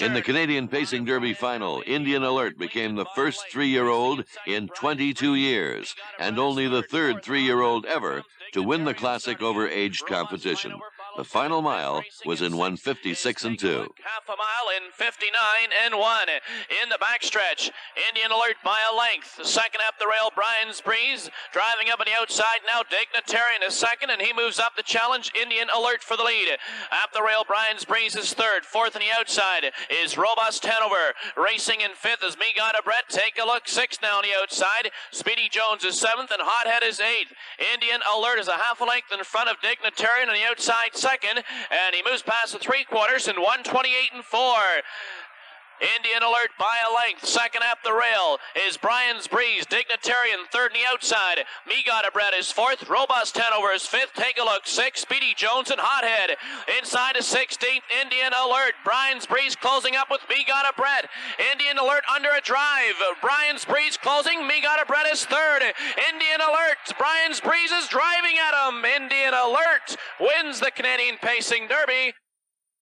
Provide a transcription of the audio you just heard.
In the Canadian Pacing Derby final, Indian Alert became the first three year old in 22 years, and only the third three year old ever to win the Classic over aged competition. The final mile was in 156 and 2. Half a mile in 59 and 1. In the backstretch, Indian Alert by a length. Second up the rail, Brian's Breeze. Driving up on the outside now, Dignitarian is second, and he moves up the challenge. Indian Alert for the lead. Up the rail, Brian's Breeze is third. Fourth on the outside is Robust Hanover. Racing in fifth is Me Got a Brett. Take a look. Sixth now on the outside. Speedy Jones is seventh, and Hothead is eighth. Indian Alert is a half a length in front of Dignitarian on the outside second, and he moves past the three quarters in 128 and 4. Indian Alert by a length. Second up the rail is Brian's Breeze. Dignitarian third in the outside. Me Got a Bread is fourth. Robust Hanover is fifth. Take a look. Six. Speedy Jones and Hothead. Inside is 16th. Indian Alert. Brian's Breeze closing up with Me Got a Bread. Indian Alert under a drive. Brian's Breeze closing. Me Got a Bread is third. Indian Alert. Brian's Breeze is driving at him. Indian Alert wins the Canadian Pacing Derby.